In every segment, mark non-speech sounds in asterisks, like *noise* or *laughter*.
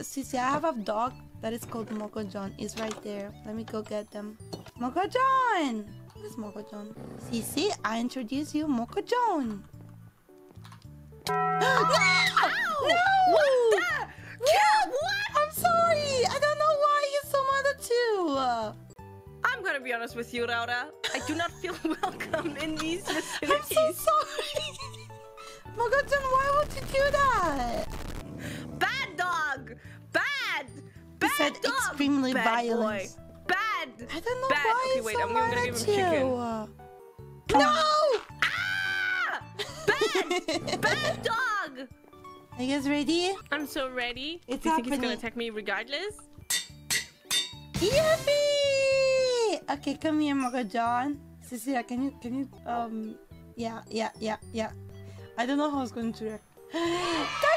Sisi, I have a dog that is called Mogojohn. It's right there. Let me go get them. Mogojohn! Where's Mogojohn? Sisi, I introduce you, Mogojohn. *gasps* no! No! What the? Cat, what? I'm sorry. I don't know why you're so mad at you. I'm gonna be honest with you, Raora. I do not feel *laughs* welcome in these facilities. *laughs* I'm so sorry. *laughs* Mogojohn, why would you do that? Said dog! extremely violent. Boy. Bad! I don't know Bad. why Okay, wait, so I'm gonna give him you. chicken. No! Ah! Bad! *laughs* Bad dog! Are you guys ready? I'm so ready. It's Do you think he's gonna attack me regardless? Yippee! Okay, come here, Mogojohn. Cecilia, can you, can you, um, yeah, yeah, yeah, yeah. I don't know how it's going to react. *gasps*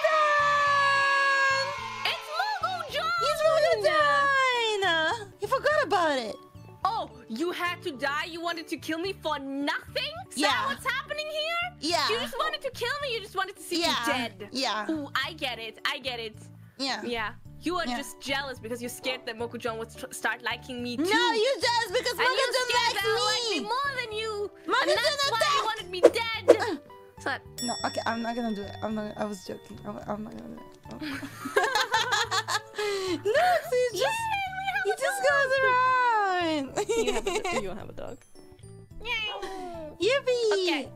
about it. Oh, you had to die? You wanted to kill me for nothing? Is yeah. what's happening here? Yeah. You just wanted to kill me. You just wanted to see yeah. me dead. Yeah. Ooh, I get it. I get it. Yeah. Yeah. You are yeah. just jealous because you're scared that Mogojohn would start liking me too. No, you jealous because Mogojohn likes me. Like me more than you. Mogojohn attacked. that's why you wanted me dead. *clears throat* so. No, okay, I'm not gonna do it. I'm not. I was joking. I'm, I'm not gonna do it. Oh. *laughs* *laughs* no, so you just. You just goes around fine. *laughs* you, have a, you don't have a dog. Yippee! Okay.